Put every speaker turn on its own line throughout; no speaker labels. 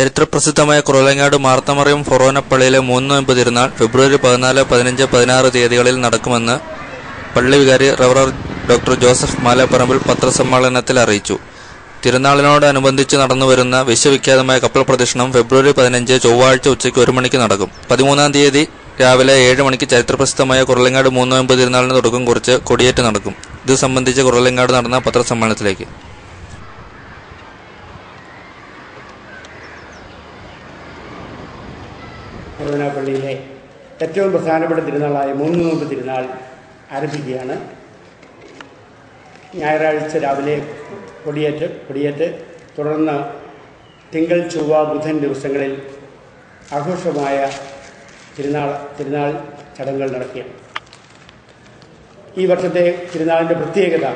ചരിത്രപ്രസിദ്ധമായ കുറവലങ്ങാട് മാർത്തമറിയം ഫൊറോനപ്പള്ളിയിലെ മൂന്ന് നോയമ്പ് തിരുനാൾ ഫെബ്രുവരി പതിനാല് പതിനഞ്ച് പതിനാറ് തീയതികളിൽ നടക്കുമെന്ന് പള്ളി വികാരി റവറർ ഡോക്ടർ ജോസഫ് മാലപ്പറമ്പിൽ പത്രസമ്മേളനത്തിൽ അറിയിച്ചു. തിരുനാളിനോടനുബന്ധിച്ച് നടന്നുവരുന്ന വിശ്വവിഖ്യാതമായ കപ്പൽ പ്രദക്ഷിണം ഫെബ്രുവരി പതിനഞ്ച് ചൊവ്വാഴ്ച ഉച്ചയ്ക്ക് ഒരു മണിക്ക് നടക്കും. പതിമൂന്നാം തീയതി രാവിലെ ഏഴ് മണിക്ക് ചരിത്രപ്രസിദ്ധമായ കുറലങ്ങാട് മൂന്ന് നോയമ്പ് തിരുനാളിന് തുടക്കം കുറിച്ച് കൊടിയേറ്റ് നടക്കും. ഇത് സംബന്ധിച്ച് കുറലങ്ങാട് നടന്ന പത്രസമ്മേളനത്തിലേക്ക്.
പള്ളിയിലെ ഏറ്റവും പ്രധാനപ്പെട്ട തിരുനാളായ മൂന്ന് നോമ്പ് തിരുനാൾ ആരംഭിക്കുകയാണ്. ഞായറാഴ്ച രാവിലെ കൊടിയേറ്റ് കൊടിയേറ്റ് തുടർന്ന് തിങ്കൾ ചൊവ്വ ബുധൻ ദിവസങ്ങളിൽ ആഘോഷമായ തിരുനാൾ തിരുനാൾ ചടങ്ങുകൾ നടത്തിയ ഈ വർഷത്തെ തിരുനാളിന്റെ പ്രത്യേകത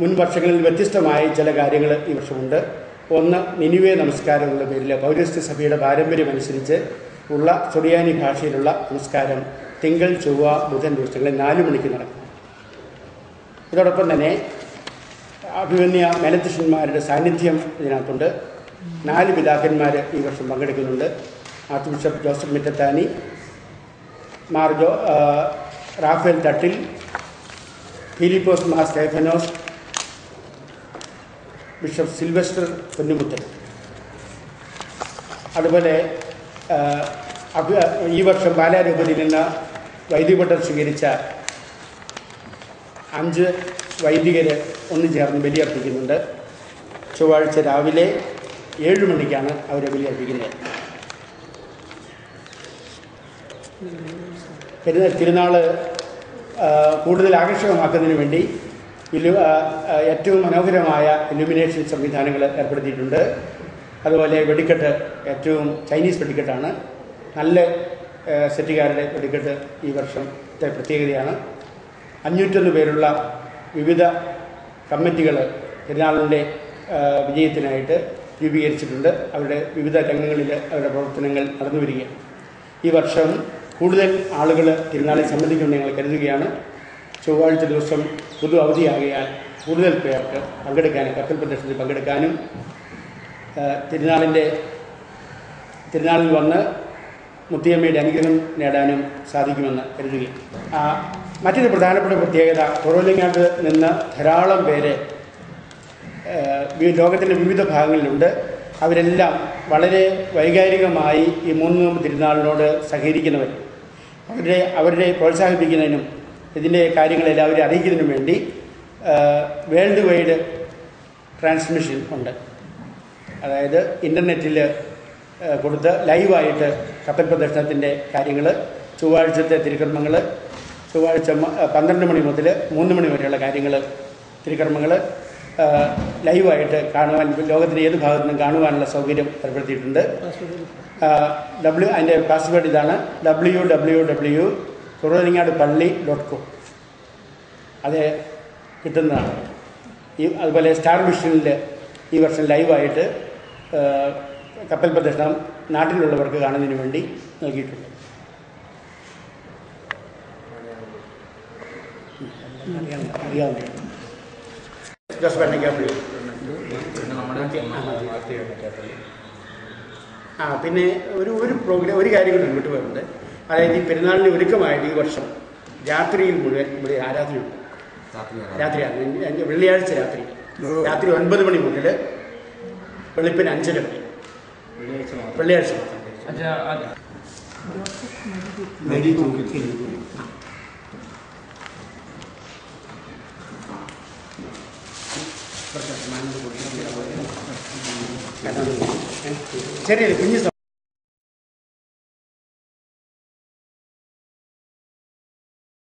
മുൻ വർഷങ്ങളിൽ വ്യത്യസ്തമായ ചില കാര്യങ്ങൾ ഈ വർഷമുണ്ട്. ഒന്ന് നിനുവേ നമസ്കാരം എന്നുള്ള പേരിൽ പൗരസ്ത്യ സഭയുടെ പാരമ്പര്യമനുസരിച്ച് ഉള്ള ചൊടിയാനി ഭാഷയിലുള്ള നമസ്കാരം തിങ്കൾ ചൊവ്വ ബുധൻ ദിവസങ്ങളിൽ നാല് മണിക്ക് നടക്കും. ഇതോടൊപ്പം തന്നെ അഭിമന്യ മേലധ്യക്ഷന്മാരുടെ സാന്നിധ്യം ഇതിനകത്തുണ്ട്. നാല് പിതാക്കന്മാർ ഈ വർഷം പങ്കെടുക്കുന്നുണ്ട്. Archbishop Joseph Mittathani Mar ജോ Rafale Thattil Philipose Mar Stephanos bishop Sylvester Ponnumuthan. അതുപോലെ ഈ വർഷം പാലാരൂപതയിൽ നിന്ന് വൈദികപട്ടം സ്വീകരിച്ച അഞ്ച് വൈദികർ ഒന്ന് ചേർന്ന് ബലിയർപ്പിക്കുന്നുണ്ട്. ചൊവ്വാഴ്ച രാവിലെ ഏഴ് മണിക്കാണ് അവരെ ബലിയർപ്പിക്കുന്നത്. പെരുന്ന തിരുനാൾ കൂടുതൽ ആകർഷകമാക്കുന്നതിന് വേണ്ടി ഏറ്റവും മനോഹരമായ ഇലുമിനേഷൻ സംവിധാനങ്ങൾ ഏർപ്പെടുത്തിയിട്ടുണ്ട്. അതുപോലെ വെടിക്കെട്ട് ഏറ്റവും ചൈനീസ് വെടിക്കെട്ടാണ്. നല്ല സെറ്റുകാരുടെ വെടിക്കെട്ട് ഈ വർഷത്തെ പ്രത്യേകതയാണ്. അഞ്ഞൂറ്റൊന്ന് പേരുള്ള വിവിധ കമ്മിറ്റികൾ പെരുന്നാളിന്റെ വിജയത്തിനായിട്ട് രൂപീകരിച്ചിട്ടുണ്ട്. അവരുടെ വിവിധ രംഗങ്ങളിൽ അവരുടെ പ്രവർത്തനങ്ങൾ നടന്നു വരികയാണ്. ഈ വർഷം കൂടുതൽ ആളുകൾ തിരുനാളിൽ സംബന്ധിക്കുമെന്ന് ഞങ്ങൾ കരുതുകയാണ്. ചൊവ്വാഴ്ച ദിവസം പൊതു അവധിയാകിയാൽ കൂടുതൽ പേർക്ക് പങ്കെടുക്കാനും കപ്പൽ പ്രദർശനത്തിൽ പങ്കെടുക്കാനും തിരുനാളിന്റെ തിരുനാളിൽ വന്ന് മുത്തിയമ്മയുടെ അനുഗ്രഹം നേടാനും സാധിക്കുമെന്ന് കരുതുകയും. മറ്റൊരു പ്രധാനപ്പെട്ട പ്രത്യേകത കുറവലിങ്ങാട്ട് നിന്ന് ധാരാളം പേര് ലോകത്തിന്റെ വിവിധ ഭാഗങ്ങളിലുണ്ട്. അവരെല്ലാം വളരെ വൈകാരികമായി ഈ മൂന്ന് തിരുനാളിനോട് സഹകരിക്കുന്നവർ. അവരെ അവരെ പ്രോത്സാഹിപ്പിക്കുന്നതിനും ഇതിന്റെ കാര്യങ്ങൾ എല്ലാവരും അറിയിക്കുന്നതിന് വേണ്ടി വേൾഡ് വൈഡ് ട്രാൻസ്മിഷൻ ഉണ്ട്. അതായത് ഇന്റർനെറ്റിൽ കൊടുത്ത് ലൈവായിട്ട് കപ്പൽ പ്രദർശനത്തിന്റെ കാര്യങ്ങൾ ചൊവ്വാഴ്ചത്തെ തിരുക്കർമ്മങ്ങൾ ചൊവ്വാഴ്ച പന്ത്രണ്ട് മണി മുതൽ മൂന്ന് മണി വരെയുള്ള കാര്യങ്ങൾ തിരുക്കർമ്മങ്ങൾ ലൈവായിട്ട് കാണുവാൻ ലോകത്തിന്റെ ഏത് ഭാഗത്തു നിന്നും കാണുവാനുള്ള സൗകര്യം ഏർപ്പെടുത്തിയിട്ടുണ്ട്. ഡബ്ല്യു അതിന്റെ പാസ്വേഡ് ഇതാണ് ഡബ്ല്യു ഡബ്ല്യു ഡബ്ല്യു കുറവലിങ്ങാട് പള്ളി ഡോട്ട് കോം അത് കിട്ടുന്നതാണ്. ഈ അതുപോലെ സ്റ്റാർ മിഷനിൽ ഈ വർഷം ലൈവായിട്ട് കപ്പൽ പ്രദർശനം നാട്ടിലുള്ളവർക്ക് കാണുന്നതിന് വേണ്ടി നൽകിയിട്ടുണ്ട്. ആ പിന്നെ ഒരു ഒരു പ്രോഗ്രാം ഒരു കാര്യം കൂടി മുന്നോട്ട് വരുന്നുണ്ട് അതായത് ഈ പെരുന്നാളിന്റെ ഒരുക്കമായിട്ട് ഈ വർഷം. രാത്രിയിൽ മുഴുവൻ ഇവിടെ ആരാധനയുണ്ട്. രാത്രി ആരാധന വെള്ളിയാഴ്ച രാത്രി. രാത്രി ഒൻപത് മണി മുതൽ വെളുപ്പിന് അഞ്ചര വരെ. വെള്ളിയാഴ്ച ചെറിയ കുഞ്ഞു